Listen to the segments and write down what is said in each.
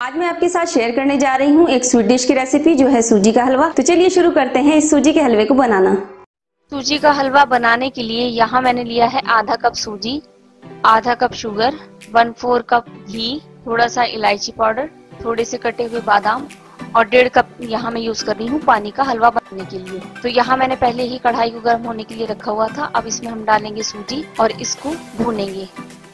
आज मैं आपके साथ शेयर करने जा रही हूँ एक स्वीट डिश की रेसिपी जो है सूजी का हलवा। तो चलिए शुरू करते हैं इस सूजी के हलवे को बनाना। सूजी का हलवा बनाने के लिए यहाँ मैंने लिया है आधा कप सूजी, आधा cup sugar one four cup घी, थोड़ा सा इलायची पाउडर, थोड़े से कटे हुए बादाम और डेढ़ कप यहाँ मैं यूज़ कर रही हूँ पानी का हलवा बनाने के लिए। तो यहाँ मैंने पहले ही कढ़ाई को गर्म होने के लिए रखा हुआ था, अब इसमें हम डालेंगे सूजी और इसको भूनेंगे।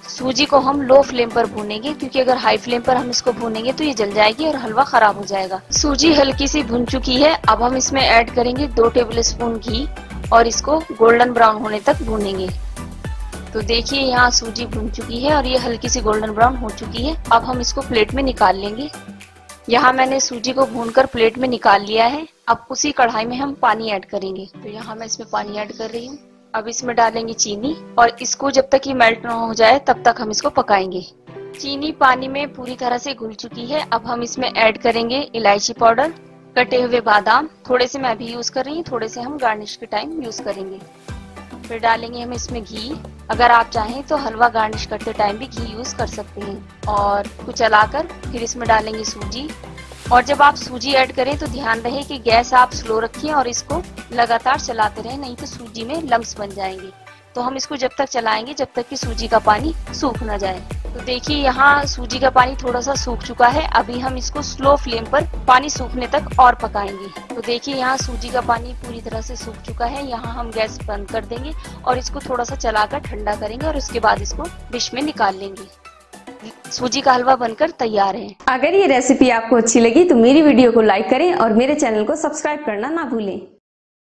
सूजी को हम लो फ्लेम पर भूनेंगे, क्योंकि अगर हाई फ्लेम पर हम इसको भूनेंगे तो ये जल जाएगी और हलवा खराब हो जाएगा। सूजी हल्की सी भुन चुकी है, अब हम इसमें ऐड करेंगे दो टेबल स्पून घी और इसको गोल्डन ब्राउन होने तक भूनेंगे। तो देखिए, यहाँ सूजी भुन चुकी है और ये हल्की सी गोल्डन ब्राउन हो चुकी है। अब हम इसको प्लेट में निकाल लेंगे। यहाँ मैंने सूजी को भूनकर प्लेट में निकाल लिया है। अब उसी कढ़ाई में हम पानी ऐड करेंगे। तो यहाँ मैं इसमें पानी ऐड कर रही हूँ। अब इसमें डालेंगे चीनी और इसको जब तक ये मेल्ट ना हो जाए, तब तक हम इसको पकाएँगे। चीनी पानी में पूरी तरह से घुल चुकी है। अब हम इसमें ऐड करेंगे इलायची पाउडर, कटे हुए बादाम। थोड़े से मैं अभी यूज़ कर रही हूँ, थोड़े से हम गार्निश के टाइम यूज़ करेंगे। फिर डालेंगे हम इसमें घी। अगर आप चाहें तो हलवा गार्निश करते टाइम भी घी यूज़ कर सकते हैं। और कुछ चलाकर फिर इसमें डालेंगे सूजी। और जब आप सूजी ऐड करें तो ध्यान रहे कि गैस आप स्लो रखिए और इसको लगातार चलाते रहें, नहीं तो सूजी में लम्स बन जाएँगे। तो हम इसको जब तक चलाएँगे, जब तक कि सूजी का पानी सूख ना जाए। तो देखिए, यहाँ सूजी का पानी थोड़ा सा सूख चुका है। अभी हम इसको स्लो फ्लेम पर पानी सूखने तक और पकाएँगे। तो देखिए, यहाँ सूजी का पानी पूरी तरह से सूख चुका है। यहाँ हम गैस बंद कर देंगे और इसको थोड़ा सा चलाकर ठंडा करेंगे और उसके बाद इसको डिश में निकाल लेंगे। सूजी का हलवा बनकर तैयार है। अगर ये रेसिपी आपको अच्छी लगी तो मेरी वीडियो को लाइक करें और मेरे चैनल को सब्सक्राइब करना ना भूलें।